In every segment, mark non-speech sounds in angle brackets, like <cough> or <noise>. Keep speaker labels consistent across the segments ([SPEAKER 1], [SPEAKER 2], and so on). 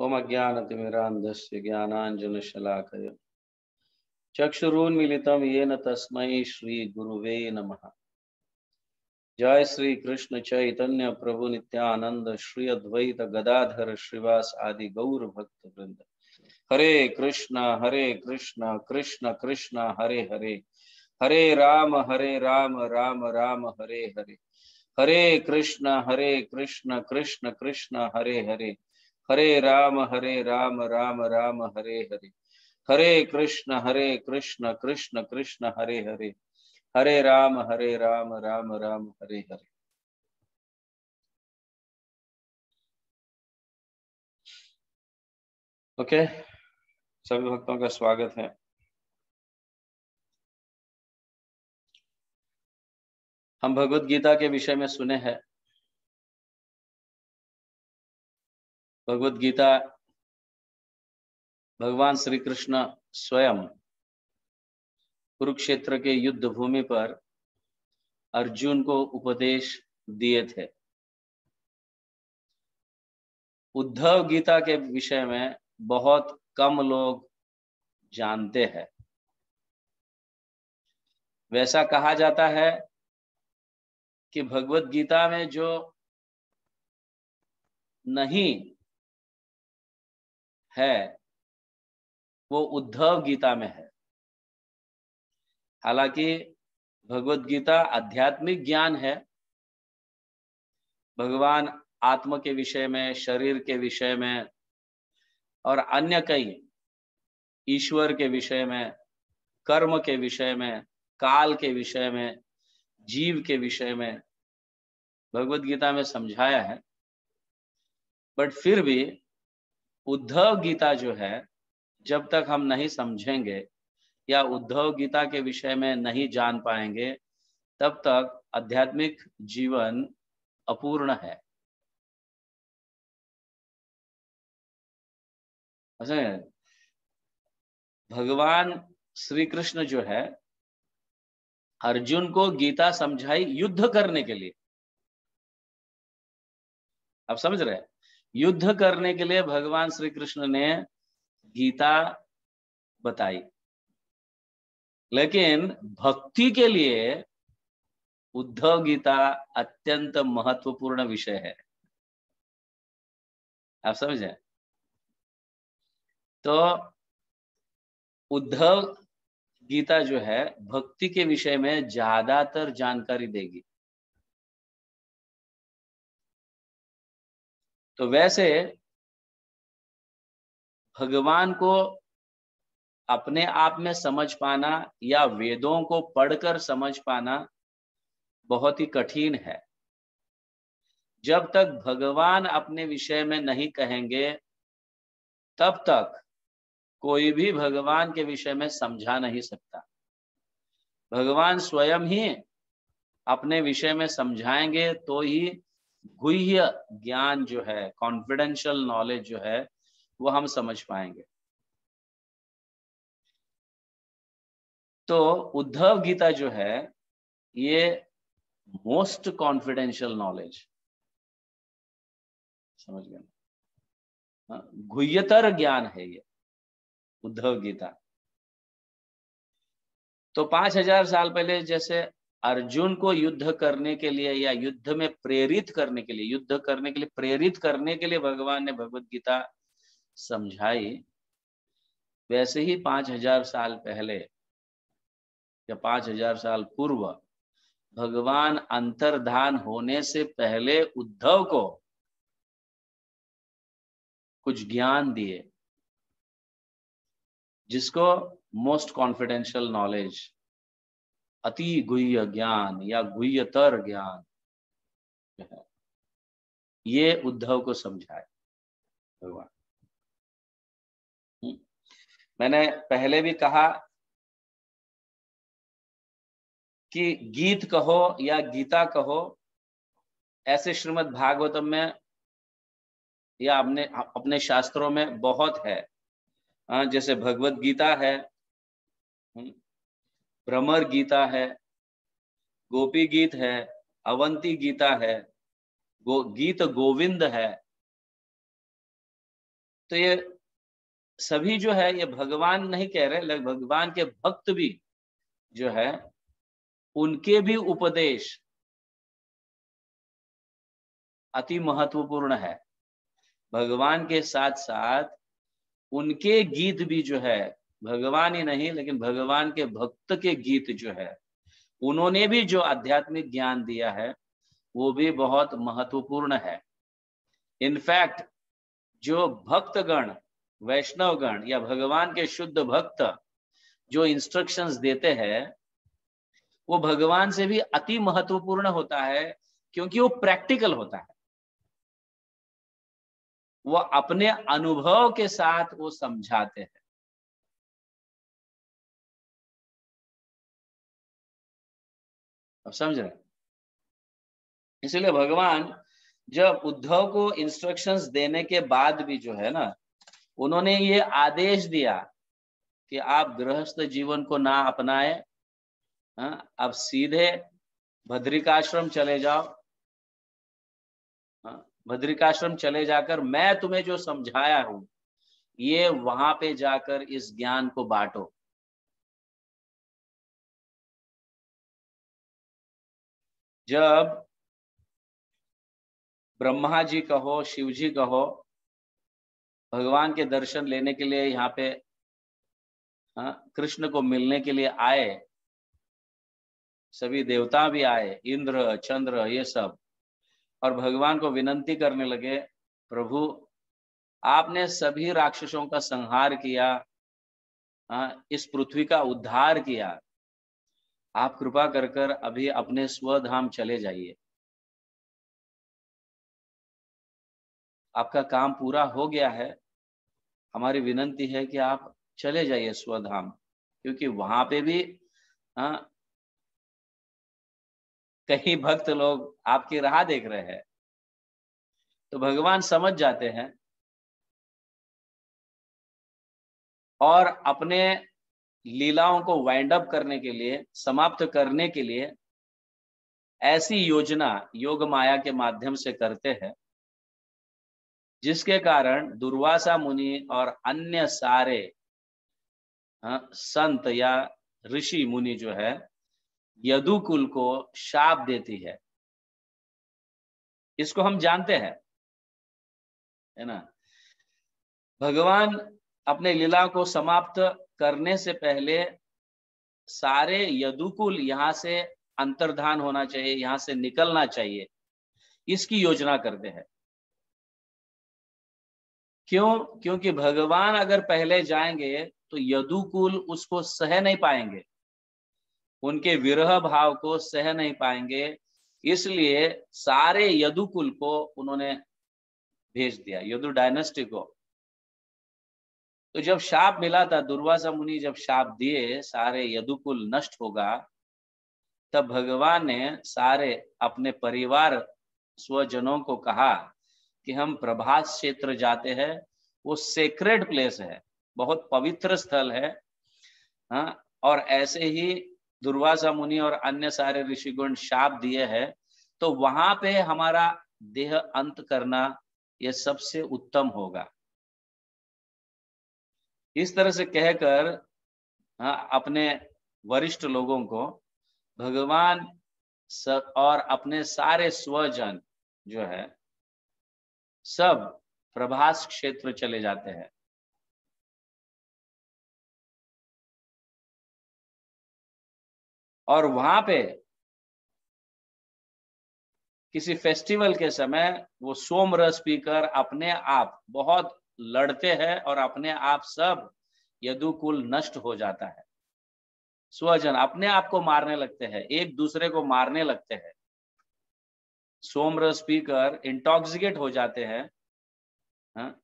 [SPEAKER 1] ओम अज्ञानतिमिरान्धस्य ज्ञानाञ्जनशलाकय चक्षुरुन्मिलितं येन तस्मै श्रीगुरुवे नमः। जय श्री कृष्ण चैतन्य प्रभु नित्यानंद श्री अद्वैत गदाधर श्रीवास आदि गौर भक्त वृंद। हरे कृष्ण हरे कृष्ण कृष्ण कृष्ण, हरे हरे। हरे राम हरे राम राम राम, हरे हरे। हरे कृष्ण हरे कृष्ण कृष्ण कृष्ण, हरे हरे। हरे राम हरे राम राम राम, हरे हरे। हरे कृष्ण हरे कृष्ण कृष्ण कृष्ण, हरे हरे। हरे राम हरे राम राम राम, हरे हरे। ओके, सभी भक्तों का स्वागत है। हम भगवत गीता के विषय में सुने हैं। भगवत गीता, भगवान श्री कृष्ण स्वयं कुरुक्षेत्र के युद्ध भूमि पर अर्जुन को उपदेश दिए थे। उद्धव गीता के विषय में बहुत कम लोग जानते हैं। वैसा कहा जाता है कि भगवत गीता में जो नहीं है, वो उद्धव गीता में है। हालाँकि भगवत गीता आध्यात्मिक ज्ञान है, भगवान आत्म के विषय में, शरीर के विषय में और अन्य कई ईश्वर के विषय में, कर्म के विषय में, काल के विषय में, जीव के विषय में भगवत गीता में समझाया है। बट फिर भी उद्धव गीता जो है, जब तक हम नहीं समझेंगे या उद्धव गीता के विषय में नहीं जान पाएँगे, तब तक आध्यात्मिक जीवन अपूर्ण है। भगवान श्री कृष्ण जो है, अर्जुन को गीता समझाई युद्ध करने के लिए। आप समझ रहे युद्ध करने के लिए भगवान श्री कृष्ण ने गीता बताई। लेकिन भक्ति के लिए उद्धव गीता अत्यंत महत्वपूर्ण विषय है। आप समझे? तो उद्धव गीता जो है, भक्ति के विषय में ज़्यादातर जानकारी देगी। तो वैसे भगवान को अपने आप में समझ पाना या वेदों को पढ़कर समझ पाना बहुत ही कठिन है। जब तक भगवान अपने विषय में नहीं कहेंगे, तब तक कोई भी भगवान के विषय में समझा नहीं सकता। भगवान स्वयं ही अपने विषय में समझाएँगे तो ही गुह्य ज्ञान जो है कॉन्फिडेंशियल नॉलेज जो है वो हम समझ पाएँगे। तो उद्धव गीता जो है ये मोस्ट कॉन्फिडेंशियल नॉलेज समझ गए? हाँ, गुह्यतर ज्ञान है ये उद्धव गीता। तो पाँच हज़ार साल पहले जैसे अर्जुन को युद्ध करने के लिए या युद्ध में प्रेरित करने के लिए, युद्ध करने के लिए, प्रेरित करने के लिए भगवान ने भगवत गीता समझाई। वैसे ही पाँच हज़ार साल पहले या पाँच हज़ार साल पूर्व भगवान अंतर्धान होने से पहले उद्धव को कुछ ज्ञान दिए, जिसको मोस्ट कॉन्फिडेंशियल नॉलेज अति गुह्य ज्ञान या गुह्यतर ज्ञान है ये उद्धव को समझाए भगवान। हम्म। मैंने पहले भी कहा कि गीत कहो या गीता कहो ऐसे श्रीमद् भागवतम में या अपने अपने शास्त्रों में बहुत है जैसे भगवत गीता है हम्म, भ्रमर गीता है गोपी गीत है अवंती गीता है गो, गीत गोविंद है। तो ये सभी जो है ये भगवान नहीं कह रहे भगवान के भक्त भी जो है उनके भी उपदेश अति महत्वपूर्ण है। भगवान के साथ साथ उनके गीत भी जो है भगवान ही नहीं, लेकिन भगवान के भक्त के गीत जो है, उन्होंने भी जो आध्यात्मिक ज्ञान दिया है, वो भी बहुत महत्वपूर्ण है। इनफैक्ट जो भक्तगण, वैष्णवगण या भगवान के शुद्ध भक्त जो इंस्ट्रक्शंस देते हैं, वो भगवान से भी अति महत्वपूर्ण होता है, क्योंकि वो प्रैक्टिकल होता है। वो अपने अनुभव के साथ वो समझाते हैं। अब समझ? रहे इसलिए भगवान जब उद्धव को इंस्ट्रक्शंस देने के बाद भी जो है ना उन्होंने ये आदेश दिया कि आप गृहस्थ जीवन को ना अपनाए हाँ, अब सीधे भद्रिकाश्रम चले जाओ। हाँ, भद्रिकाश्रम चले जाकर मैं तुम्हें जो समझाया हूँ ये वहाँ पे जाकर इस ज्ञान को बांटो। जब ब्रह्मा जी कहो शिव जी कहो भगवान के दर्शन लेने के लिए यहाँ पे हाँ, कृष्ण को मिलने के लिए आए सभी देवता भी आए इंद्र चंद्र ये सब और भगवान को विनंती करने लगे प्रभु आपने सभी राक्षसों का संहार किया हाँ, इस पृथ्वी का उद्धार किया आप कृपा कर कर अभी अपने स्वधाम चले जाइए। आपका काम पूरा हो गया है। हमारी विनंती है कि आप चले जाइए स्वधाम क्योंकि वहाँ पे भी हाँ, कई भक्त लोग आपकी राह देख रहे हैं। तो भगवान समझ जाते हैं। और अपने लीलाओं को वाइंड अप करने के लिए, समाप्त करने के लिए ऐसी योजना योग माया के माध्यम से करते हैं, जिसके कारण दुर्वासा मुनि और अन्य सारे संत या ऋषि मुनि जो है, यदुकुल को शाप देती है। इसको हम जानते हैं, है ना? भगवान अपने लीला को समाप्त करने से पहले सारे यदुकुल यहाँ से अंतर्धान होना चाहिए, यहाँ से निकलना चाहिए। इसकी योजना करते हैं। क्यों? क्योंकि भगवान अगर पहले जाएँगे तो यदुकुल उसको सह नहीं पाएँगे। उनके विरह भाव को सह नहीं पाएँगे। इसलिए सारे यदुकुल को उन्होंने भेज दिया, यदु डायनेस्टी को। तो जब शाप मिला था, दुर्वासा मुनि जब शाप दिए, सारे यदुकुल नष्ट होगा तब भगवान ने सारे अपने परिवार स्वजनों को कहा कि हम प्रभास क्षेत्र जाते हैं, वो सेक्रेड प्लेस है, बहुत पवित्र स्थल है हाँ और ऐसे ही दुर्वासा मुनि और अन्य सारे ऋषिगुण शाप दिए हैं तो वहाँ पे हमारा देह अंत करना यह सबसे उत्तम होगा। इस तरह से कहकर हाँ, अपने वरिष्ठ लोगों को भगवान और अपने सारे स्वजन जो है सब प्रभास क्षेत्र चले जाते हैं। और वहाँ पे किसी फेस्टिवल के समय वो सोम रस पीकर अपने आप बहुत लड़ते हैं और अपने आप सब यदुकुल नष्ट हो जाता है। स्वजन अपने आप को मारने लगते हैं, एक दूसरे को मारने लगते हैं। सोम रस पीकर इंटॉक्सिकेट हो जाते हैं, हा?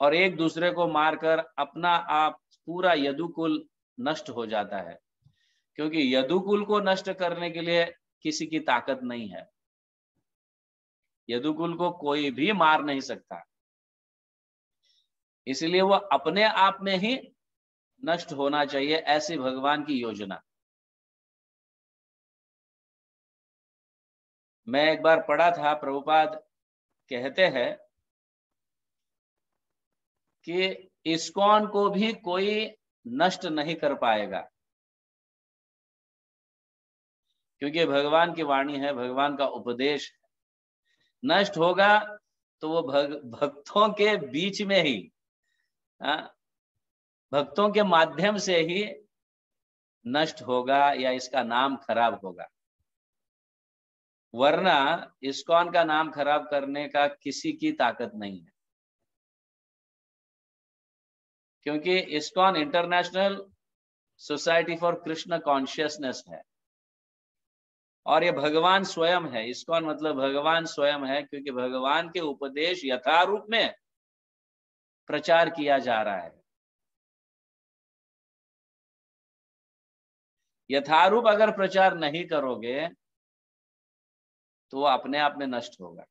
[SPEAKER 1] और एक दूसरे को मारकर अपना आप पूरा यदुकुल नष्ट हो जाता है। क्योंकि यदुकुल को नष्ट करने के लिए किसी की ताकत नहीं है। यदुकुल को कोई भी मार नहीं सकता। इसलिए वो अपने आप में ही नष्ट होना चाहिए ऐसी भगवान की योजना। मैं एक बार पढ़ा था प्रभुपाद कहते हैं कि इस्कॉन को भी कोई नष्ट नहीं कर पाएगा। क्योंकि भगवान की वाणी है भगवान का उपदेश नष्ट होगा तो वो भग, भक्तों के बीच में हाँ, भक्तों के माध्यम से ही नष्ट होगा या इसका नाम खराब होगा। वरना इस्कॉन का नाम खराब करने का किसी की ताकत नहीं है। क्योंकि ISKCON international society for Krishna consciousness है। और ये भगवान स्वयं है। इस्कॉन मतलब भगवान स्वयं है, क्योंकि भगवान के उपदेश यथारूप में प्रचार किया जा रहा है। यथारूप अगर प्रचार नहीं करोगे तो वो अपने आप में नष्ट होगा।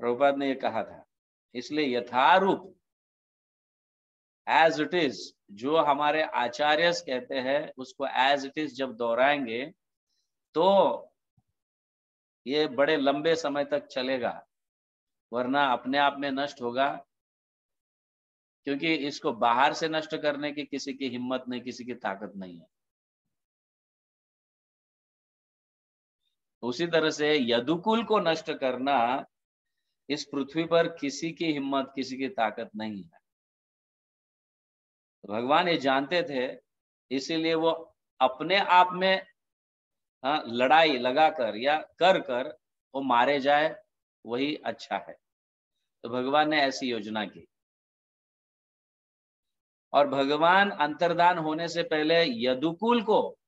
[SPEAKER 1] प्रभुपाद ने ये कहा था, इसलिए यथारूप एज इट इज़ जो हमारे आचार्य कहते हैं, उसको एज इट इज़ जब दोहराएँगे तो ये बड़े लंबे समय तक चलेगा, वरना अपने आप में नष्ट होगा। क्योंकि इसको बाहर से नष्ट करने की किसी की हिम्मत नहीं, किसी की ताकत नहीं है। उसी तरह से यदुकुल को नष्ट करना इस पृथ्वी पर किसी की हिम्मत, किसी की ताकत नहीं है। भगवान ये जानते थे, इसीलिए वो अपने आप में हाँ, लड़ाई लगाकर या कर कर वो मारे जाए वही अच्छा है। तो भगवान ने ऐसी योजना की। और भगवान अंतर्दान होने से पहले यदुकुल को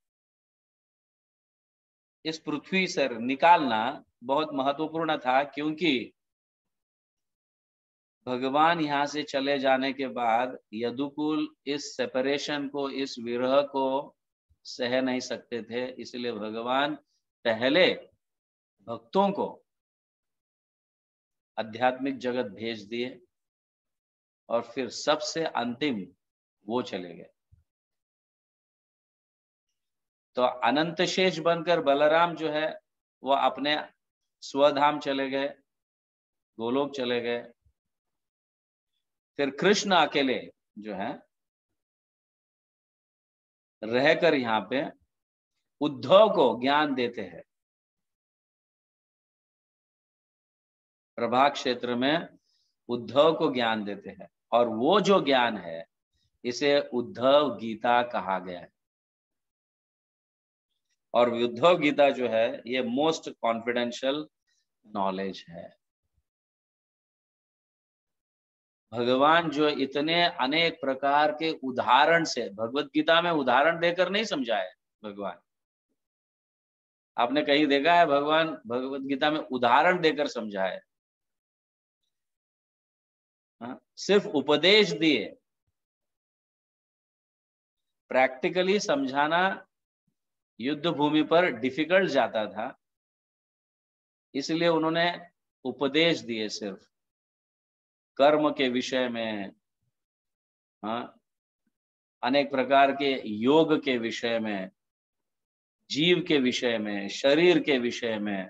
[SPEAKER 1] इस पृथ्वी से निकालना बहुत महत्वपूर्ण था क्योंकि भगवान यहाँ से चले जाने के बाद यदुकुल इस सेपरेशन को इस विरह को सह नहीं सकते थे, इसलिए भगवान पहले भक्तों को आध्यात्मिक जगत भेज दिए और फिर सबसे अंतिम वो चले गए। तो अनंत शेष बनकर बलराम जो है, वो अपने स्वधाम चले गए, गोलोक चले गए। फिर कृष्ण अकेले जो है रहकर यहाँ पे उद्धव को ज्ञान देते हैं। प्रभा क्षेत्र में उद्धव को ज्ञान देते हैं और वो जो ज्ञान है, इसे उद्धव गीता कहा गया है। और उद्धव गीता जो है, ये मोस्ट कॉन्फिडेंशियल नॉलेज है। भगवान जो इतने अनेक प्रकार के उदाहरण से भगवत गीता में उदाहरण देकर नहीं समझाए भगवान। आपने कहीं देखा है भगवान भगवत गीता में उदाहरण देकर समझाए? हाँ, सिर्फ़ उपदेश दिए। प्रैक्टिकली समझाना युद्ध भूमि पर डिफ़िकल्ट जाता था इसलिए उन्होंने उपदेश दिए सिर्फ़। कर्म के विषय में हाँ अनेक प्रकार के योग के विषय में, जीव के विषय में, शरीर के विषय में,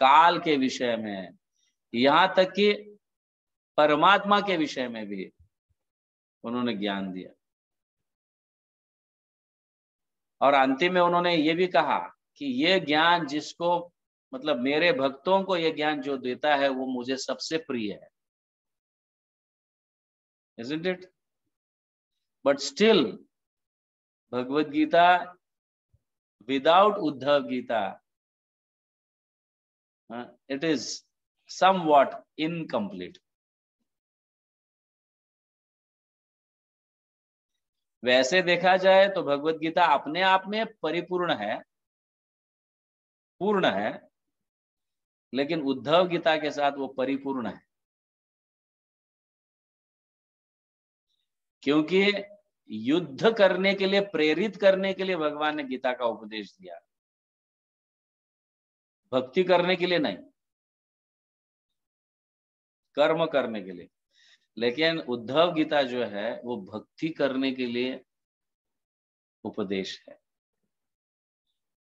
[SPEAKER 1] काल के विषय में, यहाँ तक कि परमात्मा के विषय में भी उन्होंने ज्ञान दिया। और अंतिम में उन्होंने ये भी कहा कि ये ज्ञान जिसको मतलब मेरे भक्तों को ये ज्ञान जो देता है वो मुझे सबसे प्रिय है। Isn't it but still bhagavad gita without uddhav gita uh, it is somewhat incomplete वैसे देखा जाए तो भगवत गीता अपने आप में परिपूर्ण है पूर्ण है लेकिन उद्धव गीता के साथ वो परिपूर्ण है क्योंकि युद्ध करने के लिए, प्रेरित करने के लिए भगवान ने गीता का उपदेश दिया। भक्ति करने के लिए नहीं, कर्म करने के लिए। लेकिन उद्धव गीता जो है, वो भक्ति करने के लिए उपदेश है।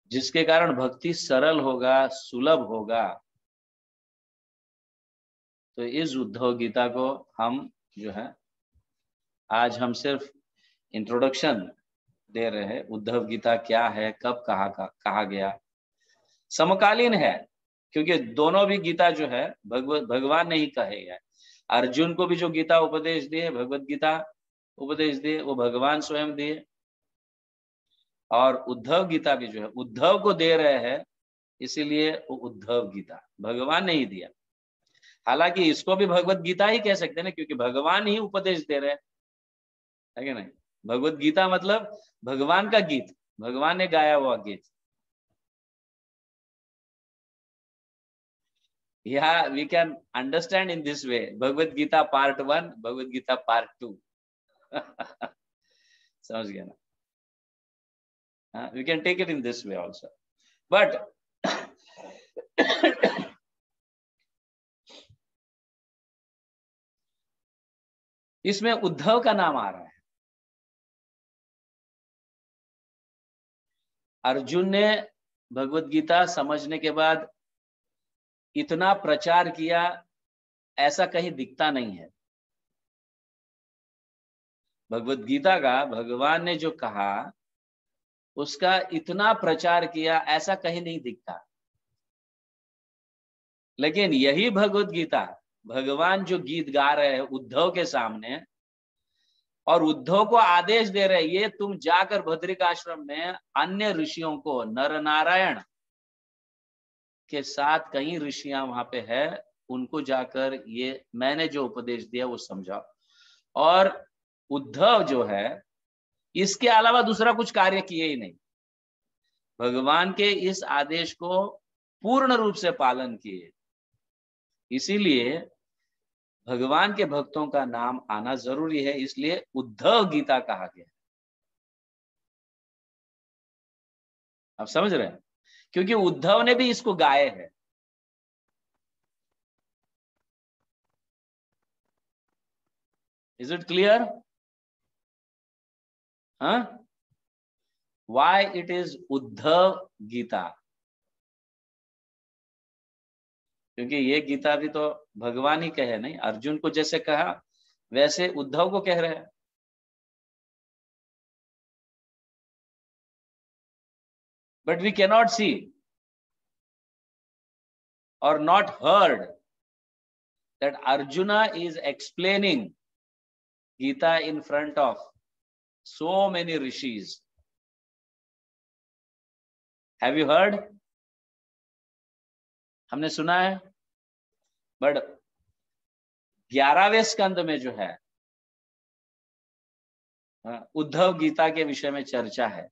[SPEAKER 1] जिसके कारण भक्ति सरल होगा, सुलभ होगा। तो इस उद्धव गीता को हम जो है आज हम सिर्फ़ इंट्रोडक्शन दे रहे हैं, उद्धव गीता क्या है, कब, कहा कहा गया। समकालीन है, क्योंकि दोनों भी गीता जो है भगवत भगवान ने ही कहे है। अर्जुन को भी जो गीता उपदेश दिए, भगवत गीता उपदेश दिए, वो भगवान स्वयं दिए। और उद्धव गीता भी जो है, उद्धव को दे रहे हैं, इसीलिए वो उद्धव गीता, भगवान ने ही दिया। हालाँकि इसको भी भगवत गीता ही कह सकते हैं ना, क्योंकि भगवान ही उपदेश दे रहे हैं। है क्या नहीं? भगवत गीता मतलब भगवान का गीत। भगवान ने गाया हुआ गीत। या we can understand in this way Bhagavad Gita part one Bhagavad Gita part two <laughs> समझ गया ना? We can take it in this way also but इसमें उद्धव का नाम आ रहा है। अर्जुन ने भगवत गीता समझने के बाद इतना प्रचार किया, ऐसा कहीं दिखता नहीं है। भगवत गीता का भगवान ने जो कहा, उसका इतना प्रचार किया, ऐसा कहीं नहीं दिखता। लेकिन यही भगवत गीता, भगवान जो गीत गा रहे हैं उद्धव के सामने और उद्धव को आदेश दे रहे ये तुम जाकर भद्रिक आश्रम में अन्य ऋषियों को नर नारायण के साथ कई ऋषियाँ वहाँ पे है, उनको जाकर ये, मैंने जो उपदेश दिया वो समझाओ। और उद्धव जो है, इसके अलावा दूसरा कुछ कार्य किए ही नहीं। भगवान के इस आदेश को पूर्ण रूप से पालन किए। इसीलिए भगवान के भक्तों का नाम आना ज़रूरी है, इसलिए उद्धव गीता कहा गया आप समझ रहे हैं? क्योंकि उद्धव ने भी इसको गाए है। Is it clear why it is Uddhava Gita? क्योंकि ये गीता भी तो भगवान ही कहे, नहीं, अर्जुन को जैसे कहा, वैसे उद्धव को कह रहे हैं। बट वी कैनॉट सी और not heard that Arjuna is explaining Gita in front of so many rishis have you heard हमने सुना है? बट ग्यारहवें स्कंद में जो है उद्धव गीता के विषय में चर्चा है।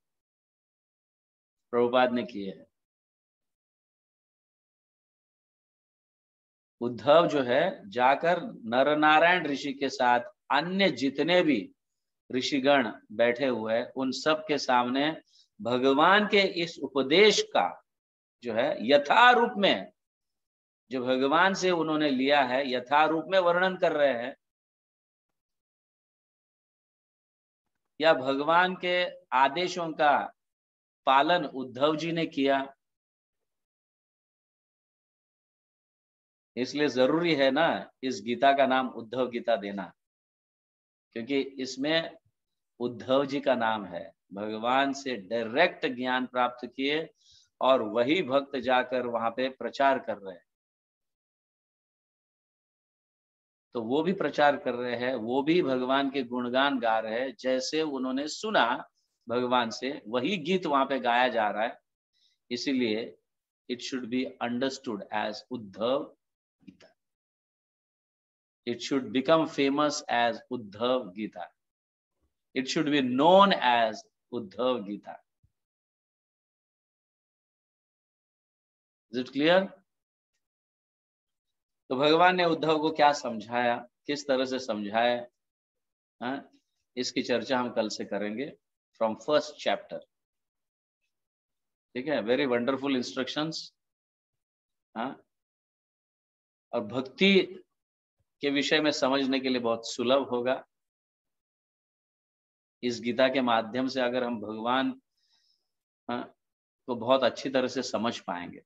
[SPEAKER 1] प्रभुपाद ने किए है। उद्धव जो है, जाकर नर नारायण ऋषि के साथ अन्य जितने भी ऋषिगण बैठे हुए हैं, उन सब के सामने भगवान के इस उपदेश का जो है, यथारूप में जो भगवान से उन्होंने लिया है, यथारूप में वर्णन कर रहे हैं, या भगवान के आदेशों का पालन उद्धव जी ने किया, इसलिए ज़रूरी है ना इस गीता का नाम उद्धव गीता देना, क्योंकि इसमें उद्धव जी का नाम है। भगवान से डायरेक्ट ज्ञान प्राप्त किए और वही भक्त जाकर वहाँ पे प्रचार कर रहे हैं। तो वो भी प्रचार कर रहे हैं, वो भी भगवान के गुणगान गा रहे हैं। जैसे उन्होंने सुना भगवान से, वही गीत वहाँ पे गाया जा रहा है। इसीलिए it should be understood as Uddhava Gita. It should become famous as Uddhava Gita. It should be known as Uddhava Gita. Is it clear तो भगवान ने उद्धव को क्या समझाया? किस तरह से समझाया? हाँ? इसकी चर्चा हम कल से करेंगे फ्रॉम फ़र्स्ट चैप्टर ठीक है? वेरी वंडरफुल इंस्ट्रक्शंस और भक्ति के विषय में समझने के लिए बहुत सुलभ होगा। इस गीता के माध्यम से अगर हम भगवान को बहुत अच्छी तरह से समझ पाएँगे।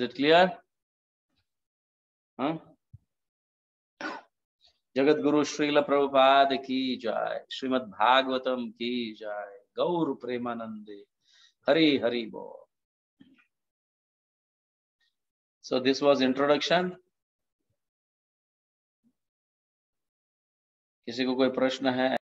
[SPEAKER 1] Is it clear? Huh? Jagat Guru Srila Prabhupada की जय। श्रीमद् भागवतम की जय। गौर प्रेमानंदे। हरि हरि बोल। So this was introduction? किसी को कोई प्रश्न है?